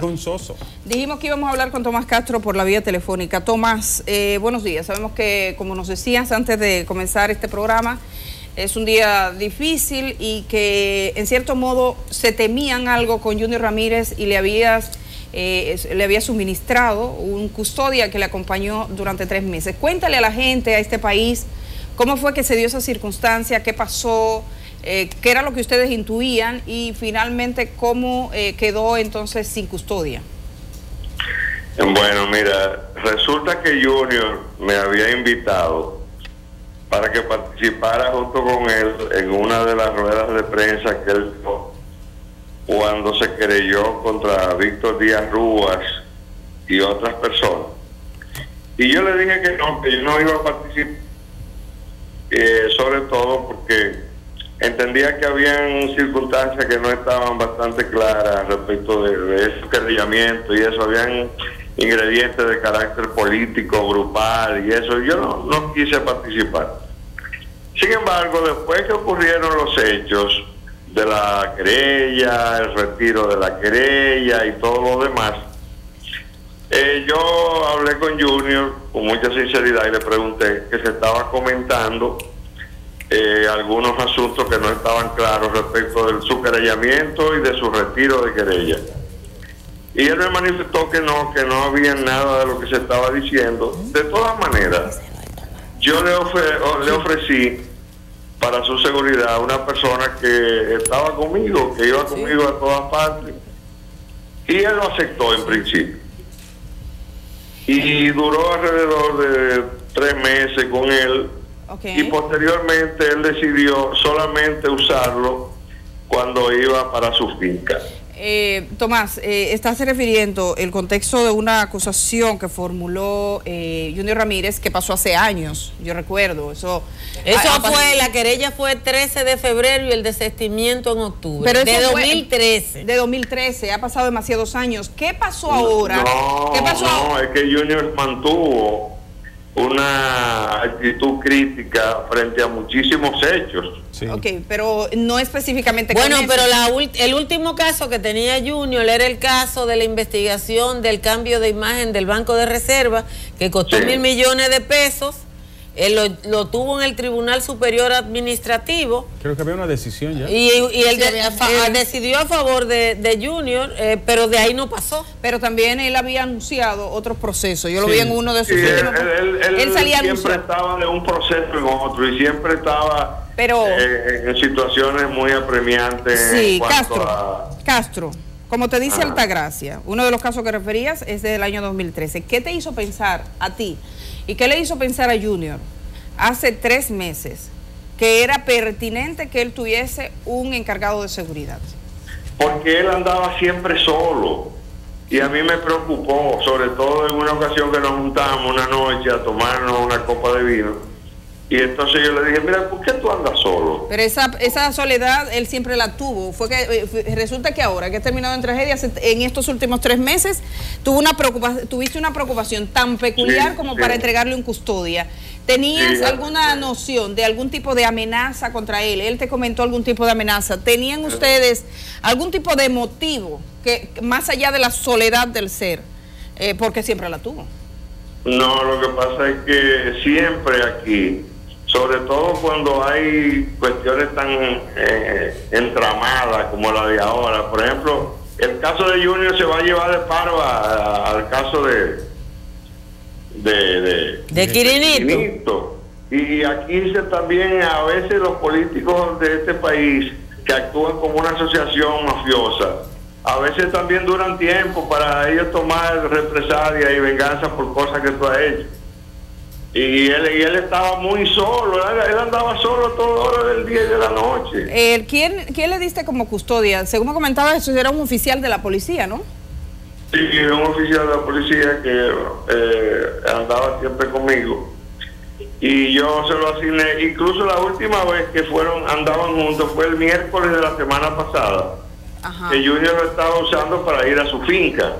vergonzoso. Dijimos que íbamos a hablar con Tomás Castro por la vía telefónica. Tomás, eh, buenos días. Sabemos que, como nos decías antes de comenzar este programa, es un día difícil y que en cierto modo se temían algo con Junior Ramírez y le habías eh, le había suministrado un custodia que le acompañó durante tres meses. Cuéntale a la gente, a este país, cómo fue que se dio esa circunstancia, qué pasó, eh, qué era lo que ustedes intuían y finalmente cómo eh, quedó entonces sin custodia. Bueno, mira, resulta que Junior me había invitado para que participara junto con él en una de las ruedas de prensa que él cuando se creyó contra Víctor Díaz Rúas y otras personas. Y yo le dije que no, que yo no iba a participar, eh, sobre todo porque entendía que habían circunstancias que no estaban bastante claras respecto de, ese querellamiento y eso, habían ingredientes de carácter político, grupal y eso, yo no, no quise participar. Sin embargo, después que ocurrieron los hechos, de la querella, el retiro de la querella y todo lo demás. Eh, yo hablé con Junior con mucha sinceridad y le pregunté que se estaba comentando eh, algunos asuntos que no estaban claros respecto de su querellamiento y de su retiro de querella. Y él me manifestó que no, que no había nada de lo que se estaba diciendo. De todas maneras, yo le, le ofrecí para su seguridad una persona que estaba conmigo, que iba conmigo a todas partes. Y él lo aceptó en principio. Y duró alrededor de tres meses con él. Y posteriormente él decidió solamente usarlo cuando iba para su finca. Eh, Tomás, eh, estás refiriendo el contexto de una acusación que formuló eh, Junior Ramírez que pasó hace años, yo recuerdo. Eso, eso fue, la querella fue 13 de febrero y el desestimiento en octubre. Pero de 2013. de 2013, ha pasado demasiados años. ¿Qué pasó ahora? No, ¿Qué pasó? no, es que Junior mantuvo una actitud crítica frente a muchísimos hechos. Ok, pero no específicamente. Bueno, pero el último caso que tenía Junior era el caso de la investigación del cambio de imagen del Banco de Reserva, que costó mil millones de pesos él lo, tuvo en el Tribunal Superior Administrativo. Creo que había una decisión ya. Y, él, decidió a favor de, Junior, eh, pero de ahí no pasó. Pero también él había anunciado otros procesos. Yo lo vi en uno de sus últimos. Él, él, siempre estaba de un proceso en otro y siempre estaba pero, eh, en situaciones muy apremiantes. Sí, Castro. Castro. Como te dice Altagracia, uno de los casos que referías es del año 2013. ¿Qué te hizo pensar a ti ¿Y qué le hizo pensar a Junior hace tres meses que era pertinente que él tuviese un encargado de seguridad? Porque él andaba siempre solo. Y a mí me preocupó, sobre todo en una ocasión que nos juntamos una noche a tomarnos una copa de vino y entonces yo le dije, mira, ¿por qué tú andas solo? Pero esa, esa soledad él siempre la tuvo. Fue que eh, resulta que ahora que ha terminado en tragedia, en estos últimos tres meses, tuvo una preocupación, tuviste una preocupación tan peculiar como para entregarle un custodia. ¿Tenías alguna noción de algún tipo de amenaza contra él? Él te comentó algún tipo de amenaza. ¿Tenían ustedes algún tipo de motivo que más allá de la soledad del ser? Eh, porque siempre la tuvo. No, lo que pasa es que siempre aquí sobre todo cuando hay cuestiones tan eh, entramadas como la de ahora. Por ejemplo, el caso de Junior se va a llevar de paro al caso de de, de, de Quirinito. Y aquí se también a veces los políticos de este país que actúan como una asociación mafiosa, a veces también duran tiempo para ellos tomar represalia y venganza por cosas que tú has hecho. Y él, y él estaba muy solo, él, andaba solo toda hora del día y de la noche. Eh, ¿quién, ¿Quién le diste como custodia? Según me comentaba, eso era un oficial de la policía, ¿no? Sí, un oficial de la policía que eh, andaba siempre conmigo. Y yo se lo asigné, incluso la última vez que fueron andaban juntos fue el miércoles de la semana pasada que Junior lo estaba usando para ir a su finca.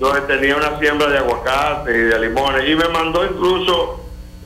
Donde tenía una siembra de aguacate y de limones. Y me mandó incluso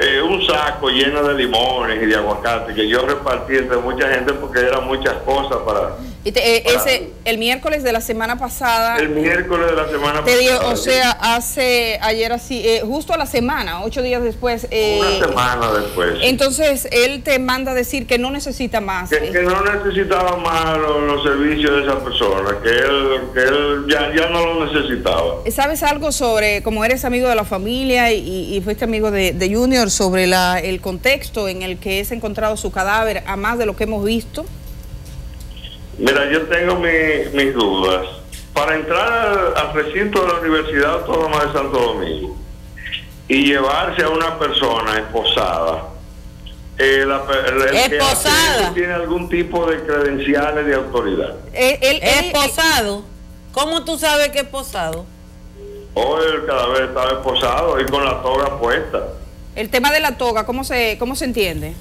eh, un saco lleno de limones y de aguacate que yo repartí entre mucha gente porque eran muchas cosas para Eh, ese, el miércoles de la semana pasada. El miércoles de la semana pasada. o sea, hace ayer así, eh, justo a la semana, ocho días después. Una semana después. Entonces, él te manda a decir que no necesita más. Que, no necesitaba más los, servicios de esa persona, que él, que él ya, ya no lo necesitaba. ¿Sabes algo sobre, como eres amigo de la familia y, fuiste amigo de, de Junior, sobre la, el contexto en el que es encontrado su cadáver, a más de lo que hemos visto? Mira, yo tengo mis dudas. Para entrar al, recinto de la Universidad Autónoma de Santo Domingo y llevarse a una persona esposada, eh, ¿Esposada? tiene algún tipo de credenciales de autoridad. ¿El, esposado? ¿Cómo tú sabes que es esposado? Oh, el cadáver estaba esposado y con la toga puesta. El tema de la toga, ¿cómo se, cómo se entiende?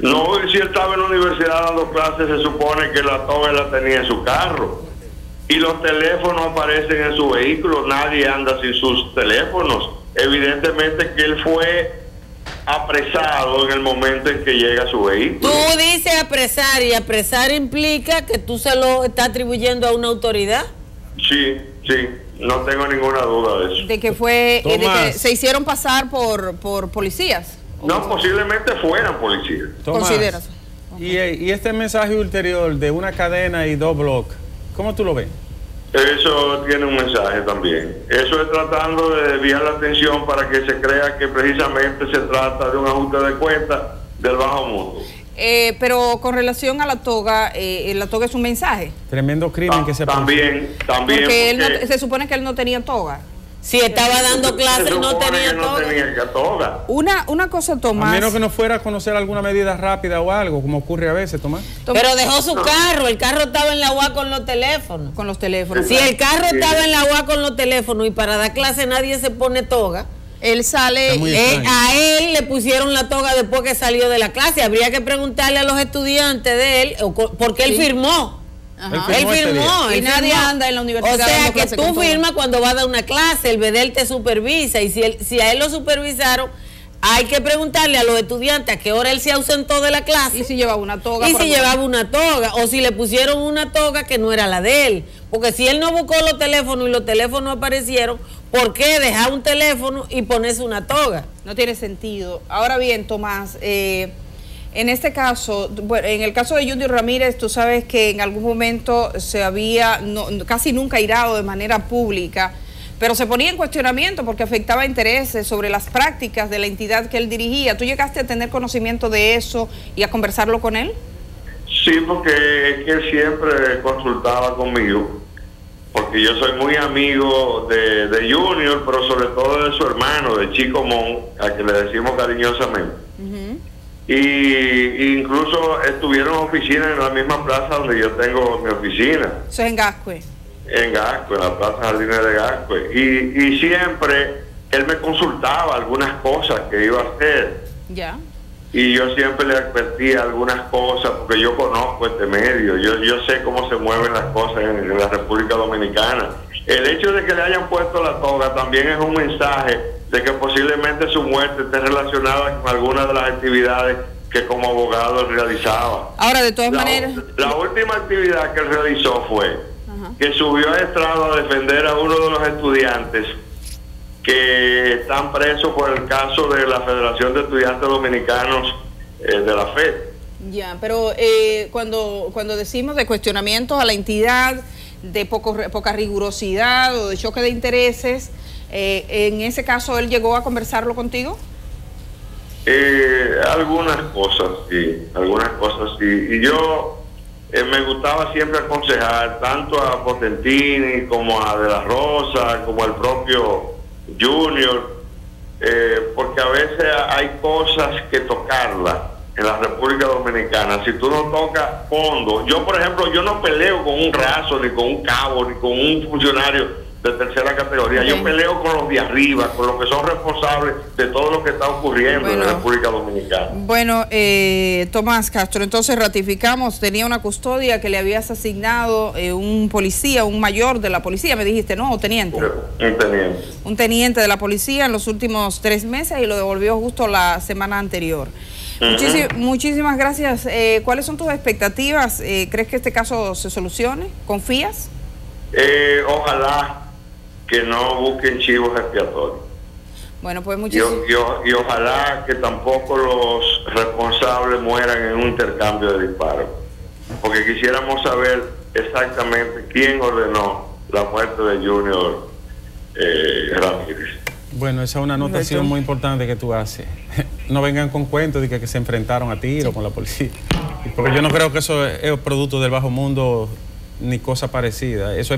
No, si él estaba en la universidad dando clases, se supone que la toga la tenía en su carro. Y los teléfonos aparecen en su vehículo, nadie anda sin sus teléfonos. Evidentemente que él fue apresado en el momento en que llega a su vehículo. Tú dices apresar y apresar implica que tú se lo estás atribuyendo a una autoridad. Sí, sí, no tengo ninguna duda de eso. De que fue, eh, de que se hicieron pasar por, por policías. No, posiblemente fueran policías. Consideras. Y, y, este mensaje ulterior de una cadena y dos bloques, ¿cómo tú lo ves? Eso tiene un mensaje también. Eso es tratando de desviar la atención para que se crea que precisamente se trata de un ajuste de cuentas del bajo mundo. Eh, pero con relación a la toga, eh, la toga es un mensaje. Tremendo crimen que se También, también. Porque, se supone que él no tenía toga. Si estaba dando clases no tenía, no toga. Una, una cosa, Tomás. A menos que no fuera a conocer alguna medida rápida o algo, como ocurre a veces, Tomás. Pero dejó su carro, el carro estaba en la UA con los teléfonos. Con los teléfonos. Si el carro estaba en la UA con los teléfonos y para dar clase nadie se pone toga. Él sale, eh, a él le pusieron la toga después que salió de la clase. Habría que preguntarle a los estudiantes de él, porque él firmó. Él firmó, y nadie anda en la universidad. O sea que tú firmas cuando va a dar una clase, el BEDEL te supervisa y si, si a él lo supervisaron, hay que preguntarle a los estudiantes a qué hora él se ausentó de la clase. Y si llevaba una toga. Y si llevaba una toga. O si le pusieron una toga que no era la de él. Porque si él no buscó los teléfonos y los teléfonos aparecieron, ¿por qué dejar un teléfono y ponerse una toga? No tiene sentido. Ahora bien, Tomás, eh, en este caso, en el caso de Junior Ramírez, tú sabes que en algún momento se había casi nunca irado de manera pública, pero se ponía en cuestionamiento porque afectaba intereses sobre las prácticas de la entidad que él dirigía. ¿Tú llegaste a tener conocimiento de eso y a conversarlo con él? Sí, porque es que él siempre consultaba conmigo, porque yo soy muy amigo de, Junior, pero sobre todo de su hermano, de Chico Mon, a que le decimos cariñosamente y incluso estuvieron oficinas en la misma plaza donde yo tengo mi oficina. Eso es en Gascue. En Gascue, en la Plaza Jardines de Gascue. Y, y siempre él me consultaba algunas cosas que iba a hacer. Ya. Y yo siempre le advertía algunas cosas porque yo conozco este medio, yo, yo sé cómo se mueven las cosas en la República Dominicana. El hecho de que le hayan puesto la toga también es un mensaje de que posiblemente su muerte esté relacionada con alguna de las actividades que como abogado realizaba. Ahora, de todas maneras... La última actividad que él realizó fue que subió a estrado a defender a uno de los estudiantes que están presos por el caso de la Federación de Estudiantes Dominicanos eh, de la FED. Ya, pero eh, cuando, cuando decimos de cuestionamientos a la entidad, de poco, poca rigurosidad o de choque de intereses, eh, ¿En ese caso él llegó a conversarlo contigo? Eh, algunas cosas, sí, algunas cosas, sí. Y yo eh, me gustaba siempre aconsejar tanto a Potentini como a De La Rosa, como al propio Junior, porque a veces hay cosas que tocarlas en la República Dominicana. Si tú no tocas fondo, yo por ejemplo, yo no peleo con un raso, ni con un cabo, ni con un funcionario de tercera categoría. Yo peleo con los de arriba, con los que son responsables de todo lo que está ocurriendo en la República Dominicana. Bueno, eh, Tomás Castro, entonces ratificamos, tenía una custodia que le habías asignado eh, un policía, un mayor de la policía, me dijiste, ¿no? ¿O teniente? Un teniente. Un teniente de la policía en los últimos tres meses y lo devolvió justo la semana anterior. Muchísi- muchísimas gracias. Eh, ¿Cuáles son tus expectativas? Eh, ¿Crees que este caso se solucione? ¿Confías? Eh, ojalá que no busquen chivos expiatorios. Bueno, pues Y, o- y y ojalá que tampoco los responsables mueran en un intercambio de disparos. Porque quisiéramos saber exactamente quién ordenó la muerte de Junior eh, Ramírez. Bueno, esa es una anotación muy importante que tú haces. No vengan con cuentos de que, que se enfrentaron a tiro con la policía. Porque yo no creo que eso es, es producto del bajo mundo ni cosa parecida. Eso es